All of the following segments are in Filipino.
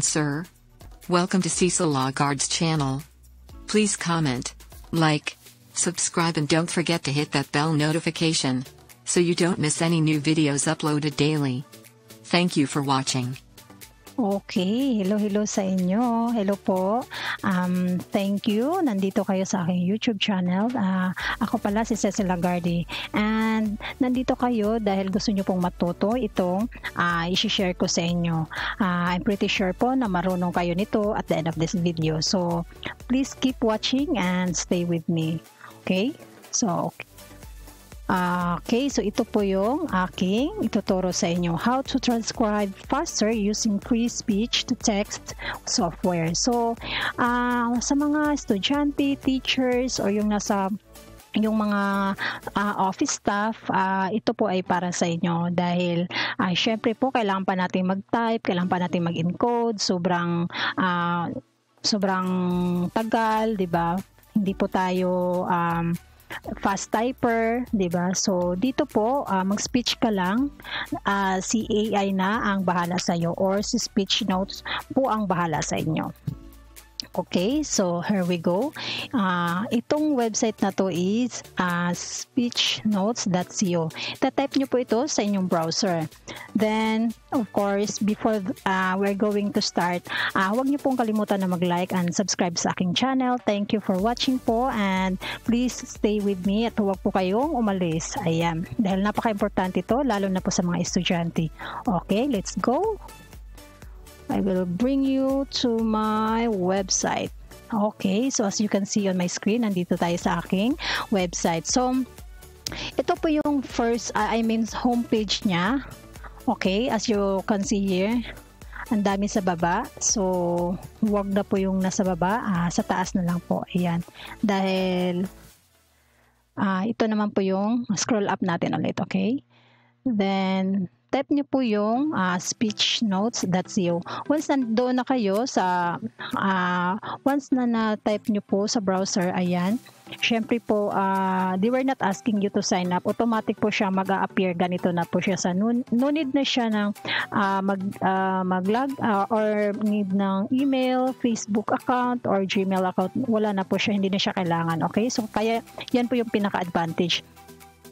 sir. Welcome to Cecil Lagarde's channel. Please comment, like, subscribe and don't forget to hit that bell notification so you don't miss any new videos uploaded daily. Thank you for watching. Okay, hello hello sa inyo. Hello po. Um, thank you. Nandito kayo sa aking YouTube channel. Uh, ako pala si Cecil Lagarde. And nandito kayo dahil gusto nyo pong matuto itong uh, i-share ko sa inyo. Uh, I'm pretty sure po na marunong kayo nito at the end of this video. So, please keep watching and stay with me. Okay? So, okay. Uh, okay, so ito po yung aking ituturo sa inyo. How to transcribe faster using free speech to text software. So, uh, sa mga estudyante, teachers, or yung nasa yung mga uh, office staff, uh, ito po ay para sa inyo dahil uh, syempre po kailangan pa natin mag-type, kailangan pa natin mag-encode, sobrang uh, sobrang tagal, 'di ba? Hindi po tayo um, fast typer, 'di ba? So dito po uh, mag-speech ka lang, uh, si AI na ang bahala sa iyo or si speech notes po ang bahala sa inyo. Okay, so here we go. Uh, itong website na to is uh, speechnotes.co. Ta-type nyo po ito sa inyong browser. Then, of course, before uh, we're going to start, uh, huwag nyo pong kalimutan na mag-like and subscribe sa aking channel. Thank you for watching po and please stay with me at huwag po kayong umalis. Ayan, dahil napaka-importante ito, lalo na po sa mga estudyante. Okay, let's go! I will bring you to my website. Okay, so as you can see on my screen, nandito tayo sa aking website. So, ito po yung first, uh, I mean, homepage niya. Okay, as you can see here, ang dami sa baba. So, wag na po yung nasa baba. Uh, sa taas na lang po. Ayan. Dahil, uh, ito naman po yung scroll up natin ulit. Okay. Then, type nyo po yung uh, speechnotes.co. Once nandoon na kayo sa, uh, once na na-type nyo po sa browser, ayan, syempre po, uh, they were not asking you to sign up. Automatic po siya mag-a-appear. Ganito na po siya sa, no, no need na siya ng uh, mag, uh, mag-log uh, or need ng email, Facebook account, or Gmail account. Wala na po siya. Hindi na siya kailangan. Okay? So, kaya yan po yung pinaka-advantage.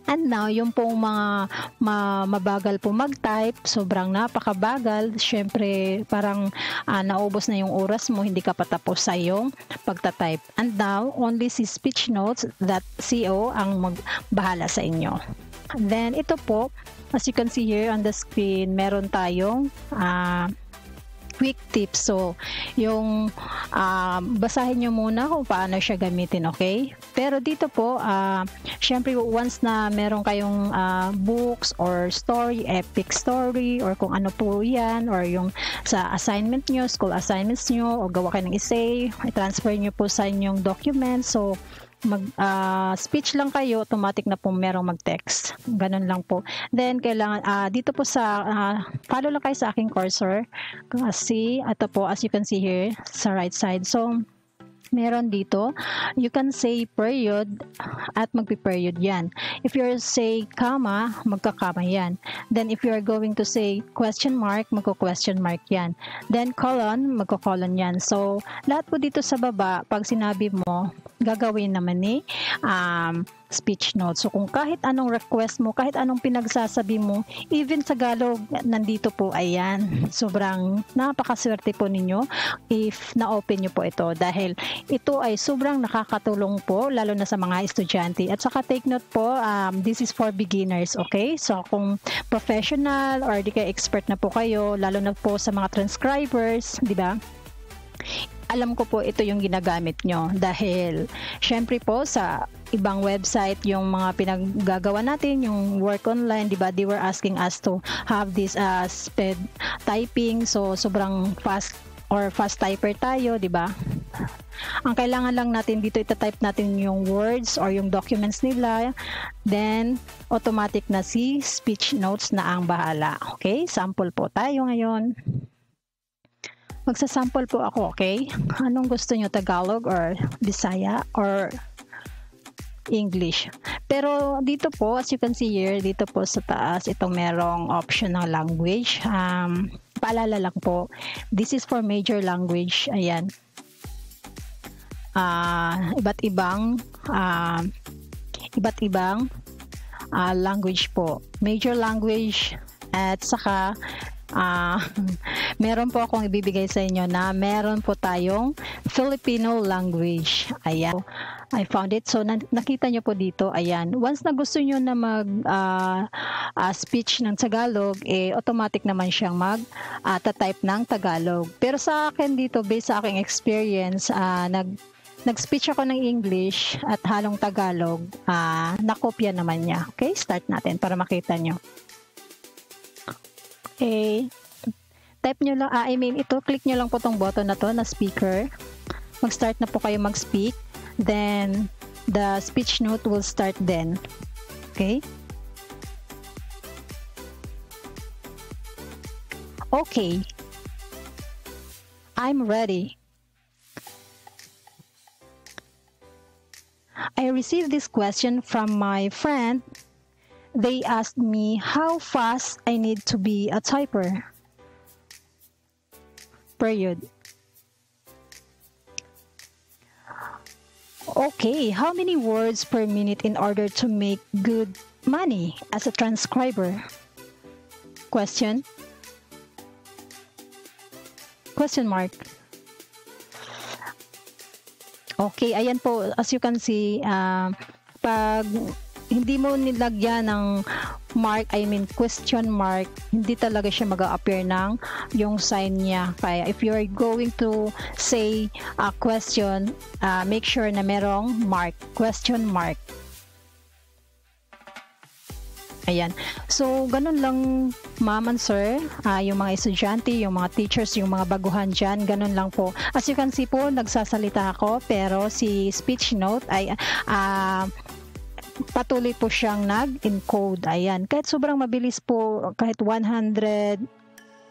And now, yung pong mga ma, mabagal po mag-type, sobrang napakabagal, syempre parang uh, naubos na yung oras mo, hindi ka patapos sa iyong pagta-type. And now, only si speechnotes.co ang magbahala sa inyo. And then, ito po, as you can see here on the screen, meron tayong uh, quick tips. So, yung uh, basahin nyo muna kung paano siya gamitin, okay? Pero dito po, uh, syempre once na meron kayong uh, books or story, epic story, or kung ano po yan, or yung sa assignment nyo, school assignments nyo, o gawa kayo ng essay, i-transfer nyo po sa inyong document. So, mag uh, speech lang kayo, automatic na po merong mag-text. Ganun lang po. Then kailangan uh, dito po sa uh, follow lang kayo sa aking cursor kasi ito po as you can see here sa right side. So meron dito, you can say period at magpi-period yan. If you're say comma, magka-comma yan. Then if you're going to say question mark, magko-question mark yan. Then colon, magko-colon yan. So, lahat po dito sa baba, pag sinabi mo, gagawin naman ni um, speech note. So kung kahit anong request mo, kahit anong pinagsasabi mo, even sa Tagalog, nandito po, ayan. Sobrang napakaswerte po ninyo if na-open nyo po ito dahil ito ay sobrang nakakatulong po lalo na sa mga estudyante. At saka take note po, um, this is for beginners, okay? So kung professional or di kayo expert na po kayo, lalo na po sa mga transcribers, di ba? alam ko po ito yung ginagamit nyo dahil syempre po sa ibang website yung mga pinaggagawa natin yung work online di ba? They were asking us to have this uh, speed typing. So sobrang fast or fast typer tayo di ba? Ang kailangan lang natin dito ita-type natin yung words or yung documents nila. Then automatic na si speech notes na ang bahala. Okay? Sample po tayo ngayon. Magsasample po ako, okay? Anong gusto nyo, Tagalog or Bisaya or English. Pero dito po, as you can see here, dito po sa taas, itong merong optional language. Um, Paalala lang po, this is for major language. Ayan. Uh, iba't ibang uh, iba't ibang uh, language po. Major language at saka uh, meron po akong ibibigay sa inyo na meron po tayong Filipino language. Ayan. I found it. So, na- nakita nyo po dito, ayan. Once na gusto nyo na mag uh, uh, speech ng Tagalog, eh, automatic naman siyang mag uh, ng Tagalog. Pero sa akin dito, based sa aking experience, uh, nag nag-speech ako ng English at halong Tagalog, uh, nakopya naman niya. Okay, start natin para makita nyo. Okay. Type nyo lang, ah, I mean, ito, click nyo lang po tong button na to na speaker. Mag-start na po kayo mag-speak. Then, the speech note will start then. Okay? Okay. I'm ready. I received this question from my friend. They asked me how fast I need to be a typer. Period. Okay, how many words per minute in order to make good money as a transcriber? Question? Question mark. Okay, ayan po, as you can see, uh, pag hindi mo nilagyan ng mark, I mean question mark, hindi talaga siya mag appear ng yung sign niya. Kaya if you're going to say a question, uh, make sure na merong mark, question mark. Ayan. So, ganun lang, ma'am and sir, uh, yung mga estudyante, yung mga teachers, yung mga baguhan dyan, ganun lang po. As you can see po, nagsasalita ako, pero si speech note ay uh, patuloy po siyang nag-encode. Ayan. Kahit sobrang mabilis po, kahit 100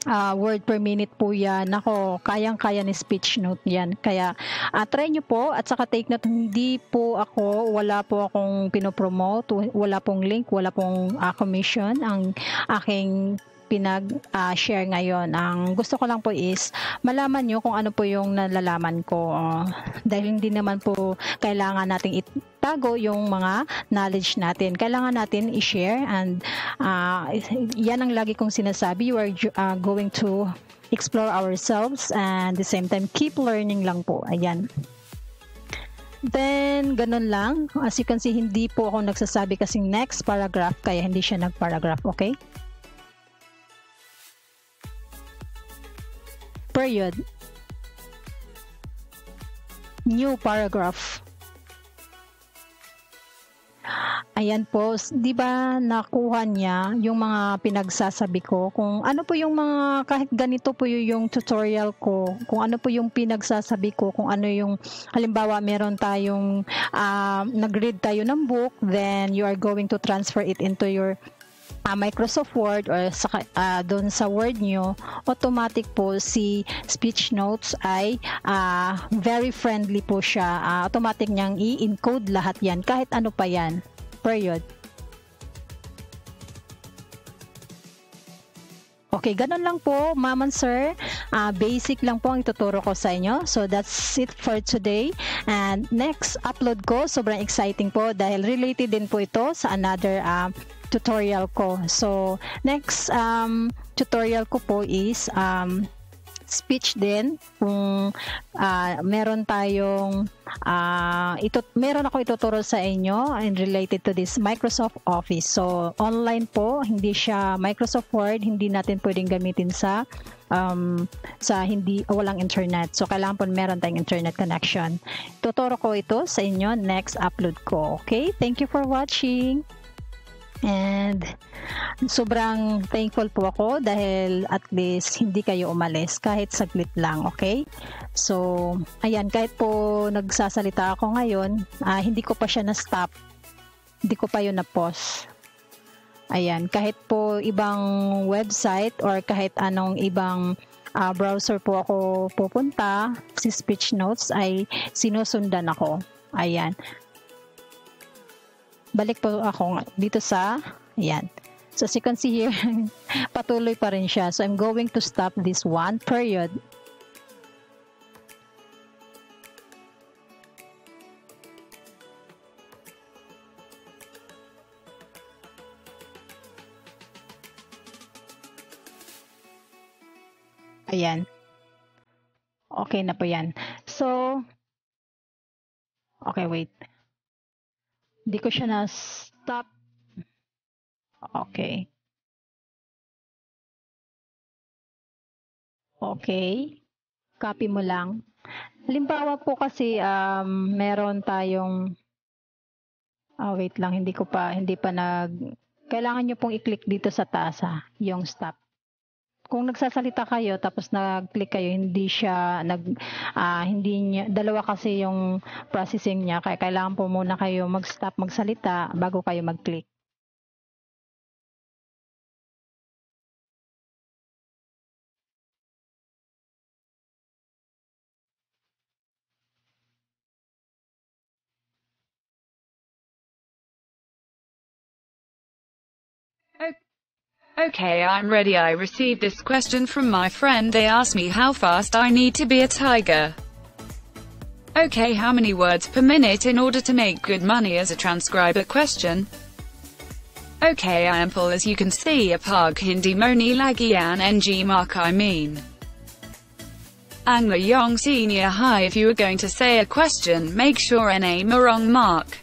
uh, word per minute po yan. Nako, kayang-kaya ni speech note yan. Kaya, uh, try nyo po at saka take note, hindi po ako, wala po akong pinopromote, wala pong link, wala pong uh, commission ang aking pinag-share uh, ngayon. Ang gusto ko lang po is malaman nyo kung ano po yung nalalaman ko. Uh, dahil hindi naman po kailangan nating itago yung mga knowledge natin. Kailangan natin i-share and uh, yan ang lagi kong sinasabi. You are uh, going to explore ourselves and the same time keep learning lang po. Ayan. Then, ganun lang. As you can see, hindi po ako nagsasabi kasing next paragraph, kaya hindi siya nag-paragraph, okay? Period. New paragraph. Ayan po, 'di ba nakuha niya yung mga pinagsasabi ko kung ano po yung mga kahit ganito po yung tutorial ko, kung ano po yung pinagsasabi ko, kung ano yung halimbawa meron tayong uh, nag-read tayo ng book, then you are going to transfer it into your uh, Microsoft Word or sa uh, doon sa Word nyo, automatic po si speech notes ay uh, very friendly po siya. Uh, automatic niyang i-encode lahat yan, kahit ano pa yan. Period. Okay, ganun lang po, ma'am and sir. Uh, basic lang po ang ituturo ko sa inyo. So, that's it for today. And next upload ko, sobrang exciting po dahil related din po ito sa another uh, tutorial ko. So, next um, tutorial ko po is um, speech din kung uh, meron tayong uh, ito meron ako ituturo sa inyo and related to this Microsoft Office. So online po, hindi siya Microsoft Word, hindi natin pwedeng gamitin sa um, sa hindi walang internet. So kailangan po meron tayong internet connection. Tuturo ko ito sa inyo next upload ko. Okay? Thank you for watching. And sobrang thankful po ako dahil at least hindi kayo umalis kahit saglit lang, okay? So, ayan, kahit po nagsasalita ako ngayon, uh, hindi ko pa siya na-stop. Hindi ko pa yun na-pause. Ayan, kahit po ibang website or kahit anong ibang uh, browser po ako pupunta, si speech notes ay sinusundan ako. Ayan balik po ako dito sa, yan. So as you can see here, patuloy pa rin siya. So I'm going to stop this one period. Ayan. Okay na po yan. So, okay, wait. Hindi ko siya na-stop. Okay. Okay. Copy mo lang. Halimbawa po kasi um, meron tayong oh, wait lang, hindi ko pa hindi pa nag kailangan niyo pong i-click dito sa taas ha, yung stop. Kung nagsasalita kayo tapos nag-click kayo, hindi siya nag uh, hindi niya dalawa kasi yung processing niya kaya kailangan po muna kayo mag-stop magsalita bago kayo mag-click. Okay, I'm ready. I received this question from my friend. They asked me how fast I need to be a tiger. Okay, how many words per minute in order to make good money as a transcriber question? Okay, I am full as you can see a pug hindi moni lagian ng mark I mean. Angla Yong Senior High if you are going to say a question, make sure na marong mark.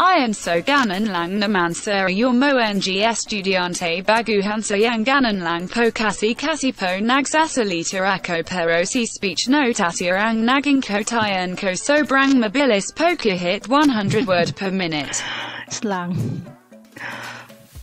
I am so ganon lang naman sir yung mo ng estudiante baguhan sa yang ganon lang po kasi kasi po nagsasalita ako pero si speech note asir ang naging kotayan ko sobrang mabilis po kahit 100 word per minute. Slang.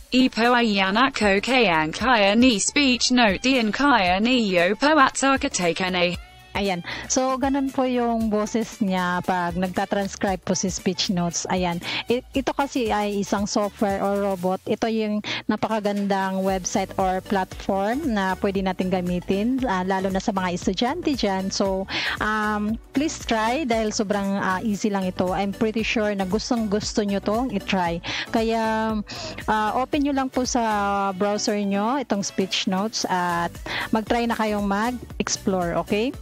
Ipo ayan ako kayang kaya ni speech note diyan kaya ni yo po at sakatakan Ayan. So, ganun po yung boses niya pag nagtatranscribe po si speech notes. Ayan. ito kasi ay isang software or robot. Ito yung napakagandang website or platform na pwede natin gamitin, uh, lalo na sa mga estudyante dyan. So, um, please try dahil sobrang uh, easy lang ito. I'm pretty sure na gustong gusto nyo to i-try. Kaya, uh, open nyo lang po sa browser nyo itong speech notes at mag-try na kayong mag-explore, okay?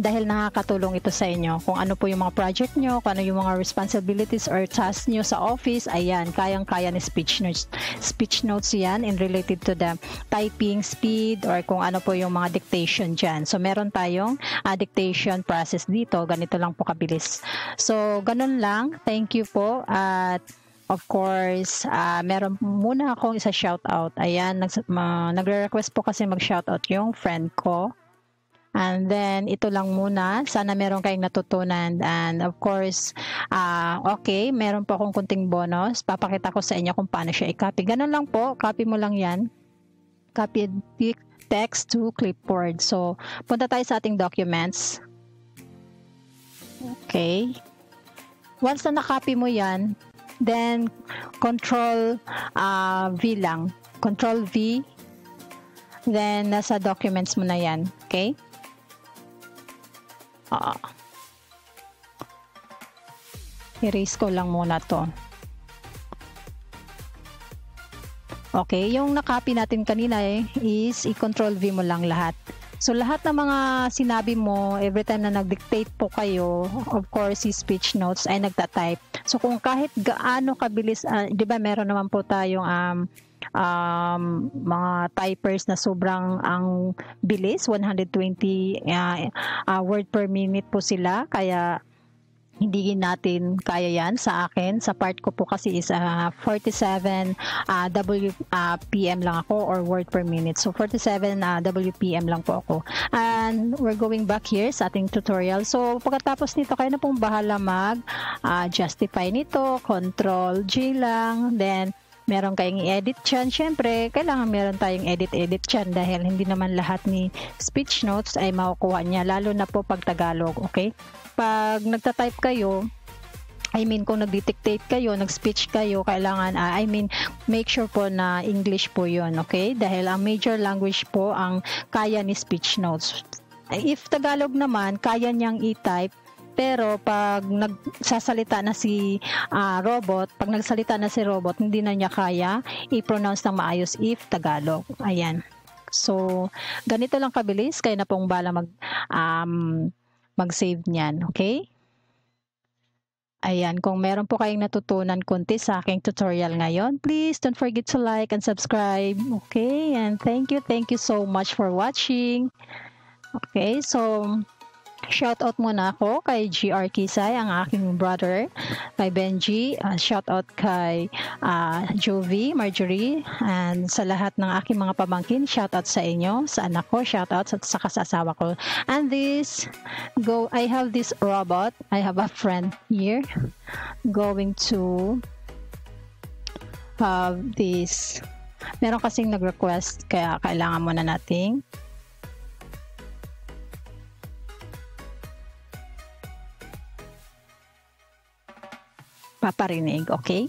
Dahil nakakatulong ito sa inyo. Kung ano po yung mga project nyo, kung ano yung mga responsibilities or tasks nyo sa office, ayan, kayang-kaya ni speech notes. Speech notes yan in related to the typing speed or kung ano po yung mga dictation dyan. So, meron tayong uh, dictation process dito. Ganito lang po kabilis. So, ganun lang. Thank you po. At Of course, uh, meron muna akong isa shoutout. Ayan, nag, uh, nagre-request po kasi mag-shoutout yung friend ko And then, ito lang muna. Sana meron kayong natutunan. And of course, uh, okay, meron po akong kunting bonus. Papakita ko sa inyo kung paano siya i-copy. Ganun lang po. Copy mo lang yan. Copy text to clipboard. So, punta tayo sa ating documents. Okay. Once na na-copy mo yan, then control uh, V lang. Control V. Then, nasa documents mo na yan. Okay? Ah. Erase ko lang muna to. Okay, yung nakopy natin kanina eh, is i-control V mo lang lahat. So lahat ng mga sinabi mo, every time na nag-dictate po kayo, of course, si speech notes ay nagta-type. So kung kahit gaano kabilis, uh, 'di ba meron naman po tayong um um, mga typers na sobrang ang bilis, 120 uh, uh, word per minute po sila. Kaya hindi natin kaya yan sa akin. Sa part ko po kasi is uh, 47 uh, WPM uh, lang ako or word per minute. So 47 uh, WPM lang po ako. And we're going back here sa ating tutorial. So pagkatapos nito, kayo na pong bahala mag uh, justify nito. Control G lang. Then meron kayong i-edit dyan, syempre, kailangan meron tayong edit-edit dyan dahil hindi naman lahat ni speech notes ay makukuha niya, lalo na po pag Tagalog, okay? Pag nagta-type kayo, I mean, kung nag-dictate kayo, nag-speech kayo, kailangan, uh, I mean, make sure po na English po yon okay? Dahil ang major language po ang kaya ni speech notes. If Tagalog naman, kaya niyang i-type, Pero pag nagsasalita na si ah, robot, pag nagsalita na si robot, hindi na niya kaya i-pronounce ng maayos if Tagalog. Ayan. So, ganito lang kabilis. Kaya na pong bala mag, um, mag-save niyan. Okay? Ayan, kung meron po kayong natutunan konti sa aking tutorial ngayon, please don't forget to like and subscribe. Okay, and thank you, thank you so much for watching. Okay, so shout out muna ako kay GR Kisay, ang aking brother, kay Benji, uh, shout out kay uh, Jovi, Marjorie, and sa lahat ng aking mga pamangkin, shout out sa inyo, sa anak ko, shout out sa, sa kasasawa ko. And this, go, I have this robot, I have a friend here, going to have this, meron kasing nag-request, kaya kailangan muna nating paparinig, okay?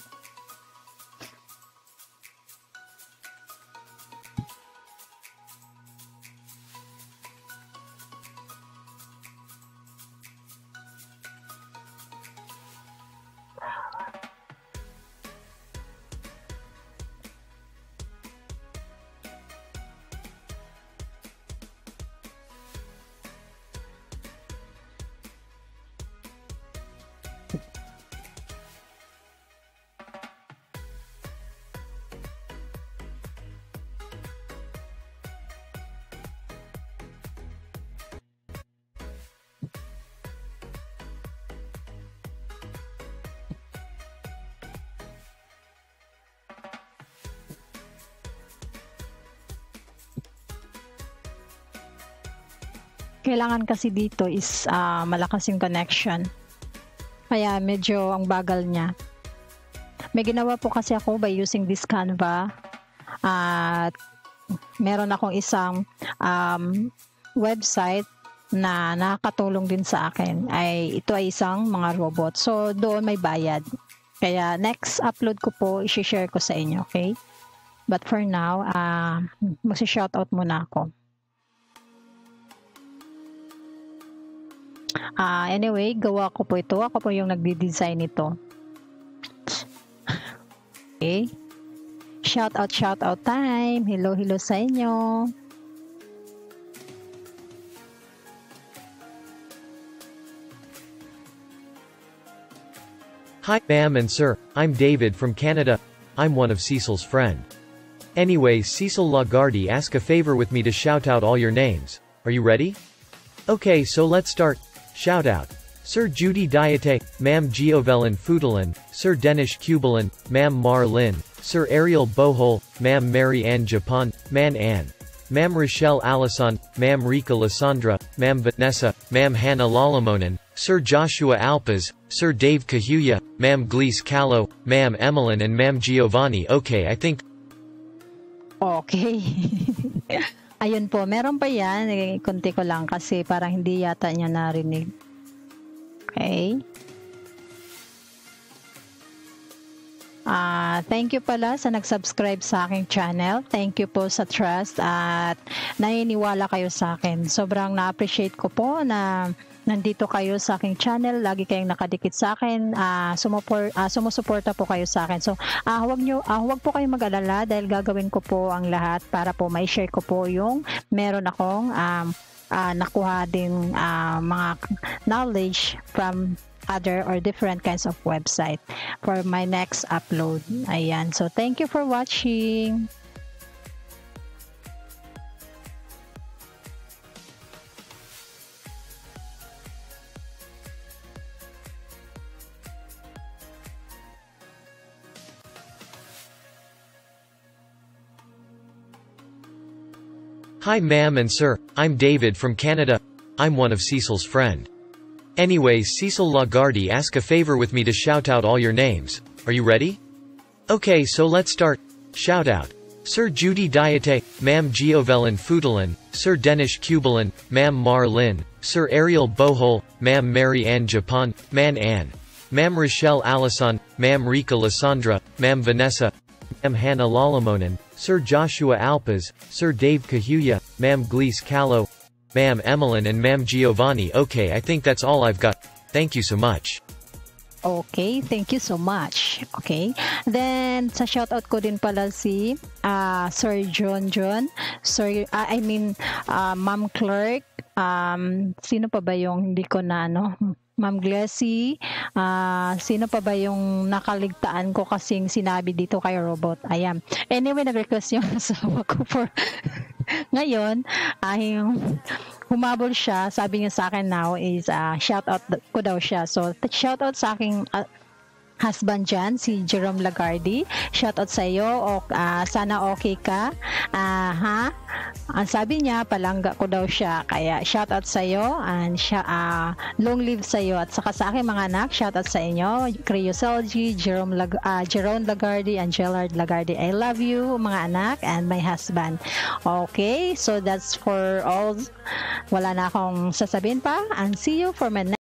Kailangan kasi dito is uh, malakas yung connection. Kaya medyo ang bagal niya. May ginawa po kasi ako by using this Canva. At uh, meron akong isang um, website na nakakatulong din sa akin. Ay ito ay isang mga robot. So doon may bayad. Kaya next upload ko po, i-share ko sa inyo, okay? But for now, uh, magsi-shoutout muna ako. Uh, anyway, gawa ko po ito. Ako po yung nagdi-design nito. Okay. Shout out, shout out time. Hello, hello sa inyo. Hi, ma'am and sir. I'm David from Canada. I'm one of Cecil's friend. Anyway, Cecil Lagarde asked a favor with me to shout out all your names. Are you ready? Okay, so let's start. Shout out. Sir Judy Diate, Ma'am Giovelin Fudelin, Sir Denish Kubelin, Ma'am Mar Lin, Sir Ariel Bohol, Ma'am Mary Ann Japan, Man Ann. Ma'am Rochelle Allison, Ma'am Rika Lysandra, Ma'am Vanessa, Ma'am Hannah Lalamonen, Sir Joshua Alpas, Sir Dave Kahuya, Ma'am Gleese Callow, Ma'am Emmeline and Ma'am Giovanni. Okay, I think... Okay. Ayun po, meron pa yan. Eh, kunti ko lang kasi parang hindi yata niya narinig. Okay. Uh, thank you pala sa nag-subscribe sa aking channel. Thank you po sa trust at naniniwala kayo sa akin. Sobrang na-appreciate ko po na nandito kayo sa aking channel, lagi kayong nakadikit sa akin, uh, sumupor, uh, sumusuporta po kayo sa akin. So, uh, huwag, nyo, uh, huwag po kayong mag-alala dahil gagawin ko po ang lahat para po may share ko po yung meron akong um, uh, nakuha din uh, mga knowledge from other or different kinds of website for my next upload. Ayan. So, thank you for watching. Hi ma'am and sir, I'm David from Canada. I'm one of Cecil's friend. Anyway, Cecil Lagarde ask a favor with me to shout out all your names. Are you ready? Okay, so let's start. Shout out. Sir Judy Diate, Ma'am Giovelin Fudelin, Sir Denish Kubelin, Ma'am Mar Lin, Sir Ariel Bohol, Ma'am Mary Ann Japan, Man Ann. Ma'am Rochelle Allison, Ma'am Rika Lysandra, Ma'am Vanessa, Ma'am Hannah Lalamonen, Sir Joshua Alpas, Sir Dave Kahuya, Ma'am Gleese Callow, Ma'am Emmeline and Ma'am Giovanni. Okay, I think that's all I've got. Thank you so much. Okay, thank you so much. Okay. Then sa shoutout ko din pala si ah, Sir John John, Sir ah, I mean ah, Ma'am Clerk, um sino pa ba yung hindi ko na ano Ma'am Glessy, ah, sino pa ba yung nakaligtaan ko kasing sinabi dito kay Robot? Ayan. Anyway, nag-request yung asawa ko for ngayon, ay humabol siya, sabi niya sa akin now is uh, shout out ko daw siya. So, shout out sa aking ah, husband dyan, si Jerome Lagardi. Shout out sa iyo. O, ah, sana okay ka. Ah, ha? Ang sabi niya, palangga ko daw siya. Kaya shout out sa iyo and siya, ah, long live sa iyo. At saka sa aking mga anak, shout out sa inyo. Creo Selgi, Jerome, Lag ah, Jerome Lagardi, and Gerard Lagardi. I love you, mga anak, and my husband. Okay, so that's for all. Wala na akong sasabihin pa. And see you for my next